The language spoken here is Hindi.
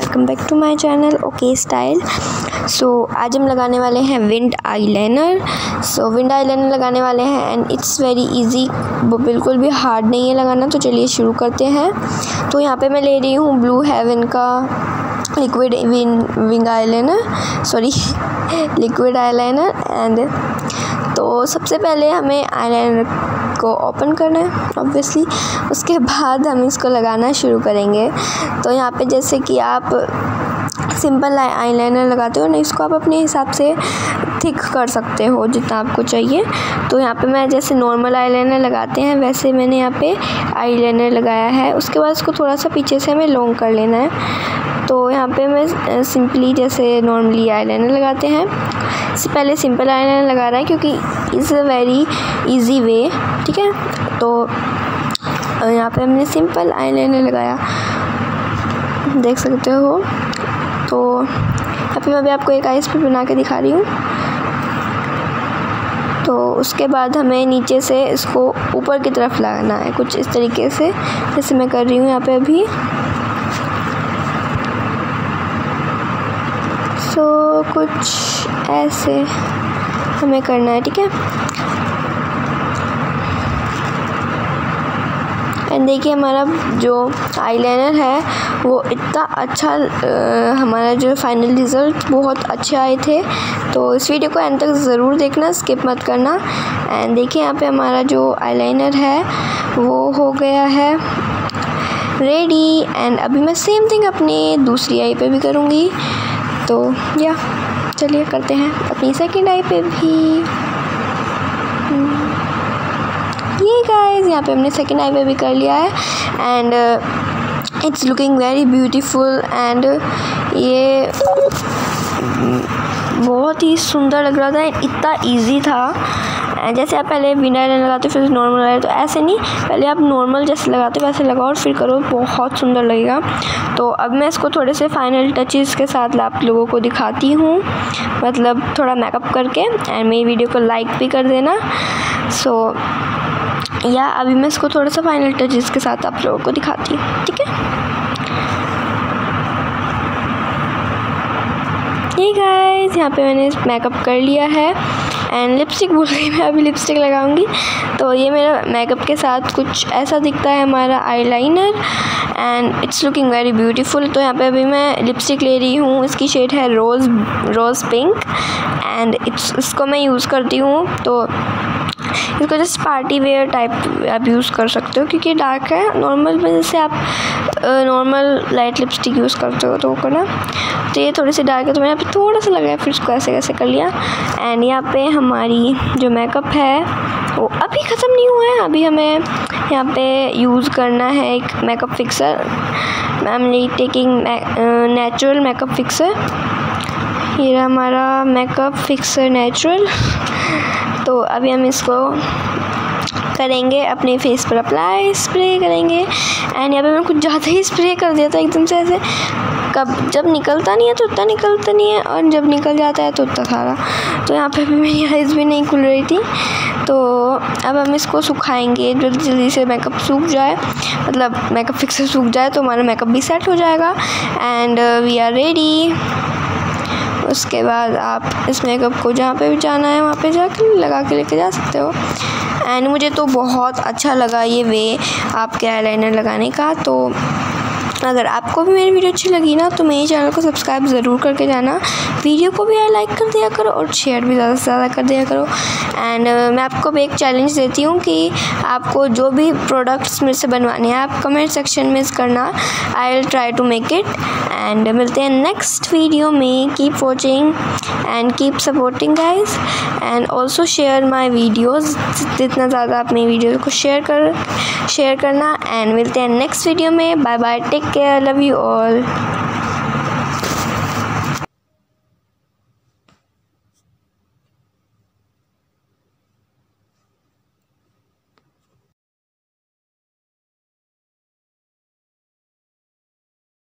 Welcome back to my channel, okay, style. So, आज हम लगाने वाले हैं wing eyeliner. So, wing eyeliner लगाने वाले हैं एंड इट्स वेरी इजी वो बिल्कुल भी हार्ड नहीं है लगाना तो चलिए शुरू करते हैं। तो यहाँ पे मैं ले रही हूँ ब्लू हेवन का liquid wing eyeliner sorry liquid eyeliner and तो सबसे पहले हमें आईलाइनर को ओपन करना है ऑब्वियसली उसके बाद हम इसको लगाना शुरू करेंगे। तो यहाँ पे जैसे कि आप सिंपल आईलाइनर लगाते हो ना इसको आप अपने हिसाब से थिक कर सकते हो जितना आपको चाहिए। तो यहाँ पे मैं जैसे नॉर्मल आईलाइनर लगाते हैं, वैसे मैंने यहाँ पे आईलाइनर लगाया है। उसके बाद उसको थोड़ा सा पीछे से हमें लॉन्ग कर लेना है। तो यहाँ पे मैं सिंपली जैसे नॉर्मली आईलाइनर लगाते हैं। इससे पहले सिंपल आईलाइनर लगा रहा है क्योंकि is a very easy way ठीक है? तो यहाँ पे हमने सिंपल आईलाइनर लगाया। देख सकते हो? तो यहाँ मैं अभी आपको एक आइस पे बना के दिखा रही हूँ। तो उसके बाद हमें नीचे से इसको ऊपर की तरफ़ लगाना है। कुछ इस तरीके से, जैसे मैं कर रही हूँ यहाँ पे अभी। सो कुछ ऐसे हमें करना है, ठीक है? एंड देखिए हमारा जो आईलाइनर है वो इतना अच्छा आ, हमारा जो फाइनल रिज़ल्ट बहुत अच्छे आए थे। तो इस वीडियो को एंड तक ज़रूर देखना स्किप मत करना। एंड देखिए यहाँ पे हमारा जो आईलाइनर है वो हो गया है रेडी एंड अभी मैं सेम थिंग अपनी दूसरी आई पे भी करूँगी। तो या चलिए करते हैं अपनी सेकेंड आई पे भी। ये गाइस यहाँ पे हमने सेकेंड आई पे भी कर लिया है and it's looking very beautiful and ये बहुत ही सुंदर लग रहा था इतना इजी था। जैसे आप पहले बिना आईलाइनर लगाते फिर नॉर्मल लगाते तो ऐसे नहीं पहले आप नॉर्मल जैसे लगाते वैसे लगाओ और फिर करो बहुत सुंदर लगेगा। तो अब मैं इसको थोड़े से फाइनल टचेस के साथ आप लोगों को दिखाती हूँ मतलब थोड़ा मेकअप करके एंड मेरी वीडियो को लाइक भी कर देना। सो so, या अभी मैं इसको थोड़ा सा फाइनल टचेस के साथ आप लोगों को दिखाती हूँ, ठीक है? ये गाइस यहाँ पे मैंने मेकअप कर लिया है एंड लिपस्टिक भूल गई मैं अभी लिपस्टिक लगाऊँगी। तो ये मेरा मेकअप के साथ कुछ ऐसा दिखता है हमारा eyeliner and it's looking very beautiful तो यहाँ पे अभी मैं लिपस्टिक ले रही हूँ, इसकी शेड है rose rose pink and it's इसको मैं यूज़ करती हूँ तो इसको जस्ट पार्टी वेयर टाइप आप यूज़ कर सकते हो क्योंकि डार्क है। नॉर्मल में जैसे आप नॉर्मल लाइट लिपस्टिक यूज़ करते हो तो ना तो ये थोड़ी सी डार्क है तो मैंने यहाँ पे थोड़ा सा लगाया, फिर इसको ऐसे कैसे कर लिया। एंड यहाँ पे हमारी जो मेकअप है, वो अभी ख़त्म नहीं हुआ है। अभी हमें यहाँ पे यूज़ करना है एक makeup fixer ma'am am taking natural makeup fixer ये हमारा मेकअप फिक्सर नेचुरल तो अभी हम इसको करेंगे, अपने फेस पर अप्लाई स्प्रे करेंगे। एंड यहाँ पे मैंने कुछ ज़्यादा ही स्प्रे कर दिया था एकदम से ऐसे। कब, जब निकलता नहीं है तो उतना निकलता नहीं है और जब निकल जाता है तो उतना सारा। तो यहाँ पे भी मेरी आइज़ भी नहीं खुल रही थी। तो अब हम इसको सुखाएँगे, जल्दी जल्दी से मेकअप सूख जाए। मतलब मेकअप फिक्सर सूख जाए तो हमारा मेकअप भी सेट हो जाएगा। एंड वी आर रेडी उसके बाद आप इस मेकअप को जहाँ पे भी जाना है वहाँ पे जाकर लगा के लेके जा सकते हो। एंड मुझे तो बहुत अच्छा लगा ये वे आपके आईलाइनर लगाने का। तो अगर आपको भी मेरी वीडियो अच्छी लगी ना तो मेरे चैनल को सब्सक्राइब ज़रूर करके जाना। वीडियो को भी यार लाइक कर दिया करो और शेयर भी ज़्यादा से ज़्यादा कर दिया करो। एंड uh, मैं आपको भी एक चैलेंज देती हूँ कि आपको जो भी प्रोडक्ट्स मेरे से बनवाने हैं आप कमेंट सेक्शन में करना। I will try to make it and मिलते हैं नेक्स्ट वीडियो में. Keep watching and keep supporting guys and also share my videos जितना ज़्यादा आप मेरी वीडियो को शेयर कर शेयर करना. एंड मिलते हैं नेक्स्ट वीडियो में. Bye bye take care love you all.